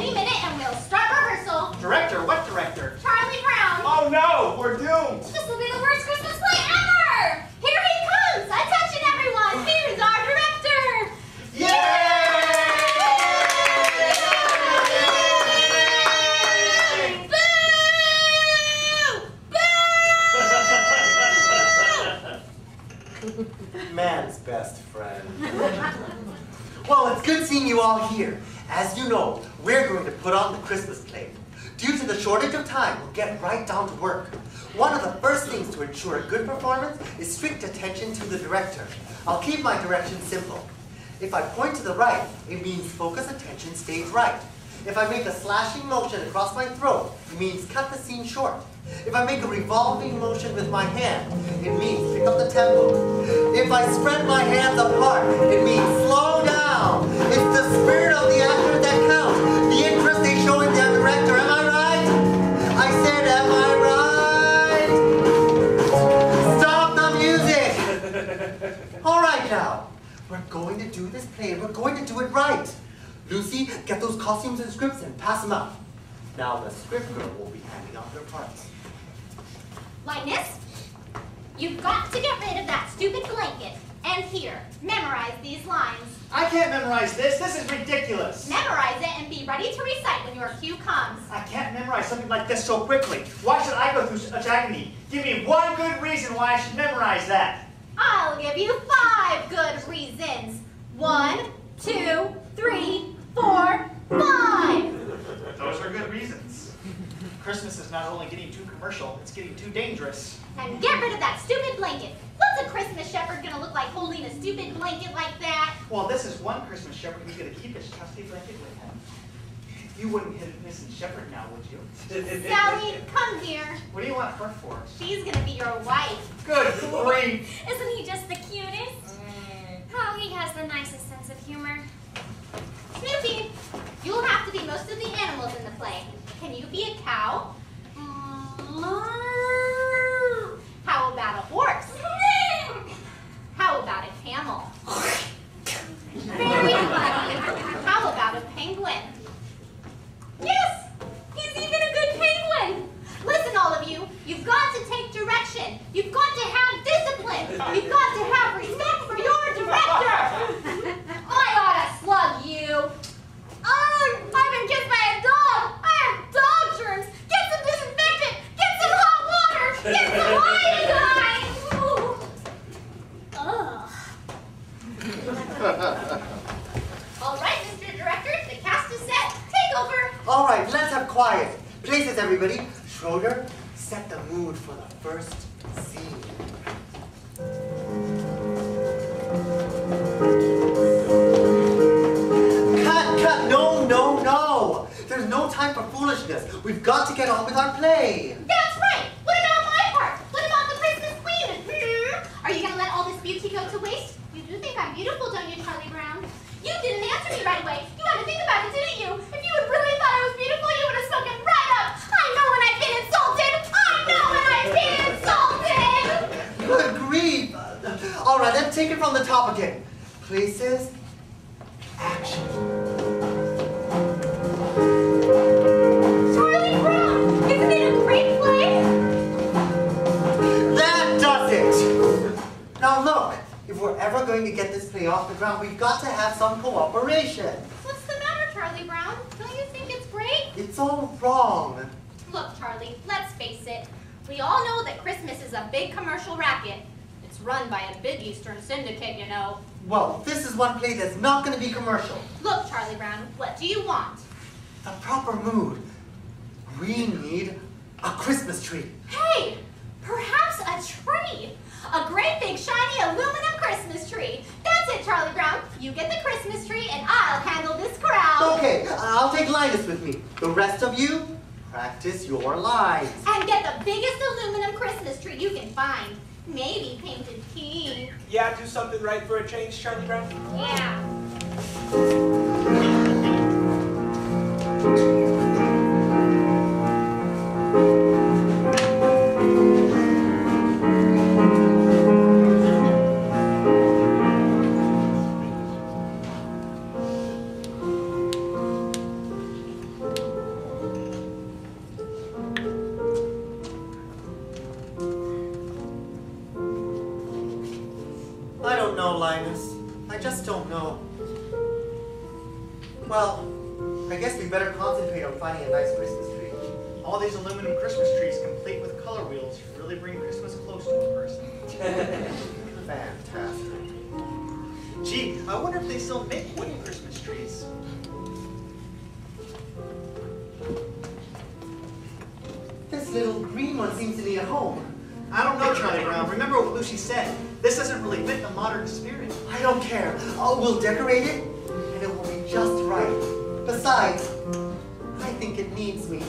any minute and we'll start rehearsal. Director? What director? Charlie Brown. Oh no, we're doomed. This will be the worst Christmas play Man's best friend. well, it's good seeing you all here. As you know, we're going to put on the Christmas play. Due to the shortage of time, we'll get right down to work. One of the first things to ensure a good performance is strict attention to the director. I'll keep my directions simple. If I point to the right, it means focus attention stage right. If I make a slashing motion across my throat, it means cut the scene short. If I make a revolving motion with my hand, it means pick up the tempo. If I spread my hands apart, it means slow down. It's the spirit of the actor that counts, the interest they show in their director. Am I right? I said, am I right? Stop the music! All right now, we're going to do this play we're going to do it right. Lucy, get those costumes and scripts and pass them out. Now the script girl will be handing out their parts. Linus, you've got to get rid of that stupid blanket. And here, memorize these lines. I can't memorize this. This is ridiculous. Memorize it and be ready to recite when your cue comes. I can't memorize something like this so quickly. Why should I go through such agony? Give me one good reason why I should memorize that. I'll give you five good reasons. One, two, three, four, five. Those are good reasons. Christmas is not only getting too commercial, it's getting too dangerous. And get rid of that stupid blanket. What's a Christmas shepherd gonna look like holding a stupid blanket like that? Well, this is one Christmas shepherd who's going to keep his trusty blanket with him. You wouldn't hit Mrs. Shepherd now, would you? Sally, come here. What do you want her for? She's gonna be your wife. Good grief! Isn't he just the cutest? Mm. Oh, he has the nicest sense of humor. Snoopy, you'll have to be most of the animals in the play. Can you be a cow? How about a horse? How about a camel? Very funny. How about a penguin? Yes, he's even a good penguin. Listen, all of you, you've got to take direction. You've got to have discipline. You've got to have respect for your director. I ought to slug you. Oh, I've been kissed by a dog. I have dog germs. Get some disinfectant. Get some hot water. Get some iodine. Ooh. Ugh. All right, Mr. Director, the cast is set. Take over. All right, let's have quiet. Places, everybody. Schroeder, set the mood for the first scene. Cut, cut, no, no, no. There's no time for foolishness. We've got to get on with our play. Take it from the top again. Places, action. Charlie Brown, isn't it a great play? That does it. Now look, if we're ever going to get this play off the ground, we've got to have some cooperation. What's the matter, Charlie Brown? Don't you think it's great? It's all wrong. Look, Charlie, let's face it. We all know that Christmas is a big commercial racket. Run by a big Eastern syndicate, you know. Well, this is one play that's not going to be commercial. Look, Charlie Brown, what do you want? A proper mood. We need a Christmas tree. Hey, perhaps a tree. A great big shiny aluminum Christmas tree. That's it, Charlie Brown. You get the Christmas tree and I'll handle this crowd. Okay, I'll take Linus with me. The rest of you, practice your lines. And get the biggest aluminum Christmas tree you can find. Maybe painted pink. Yeah, do something right for a change, Charlie Brown. Yeah. Know, Linus. I just don't know. Well, I guess we better concentrate on finding a nice Christmas tree. All these aluminum Christmas trees, complete with color wheels, really bring Christmas close to a person. Fantastic. Gee, I wonder if they still make wooden Christmas trees. This little green one seems to need a home. I don't know, Charlie Brown. Remember what Lucy said. This doesn't really fit the modern spirit. I don't care. Oh, we'll decorate it, and it will be just right. Besides, I think it needs me.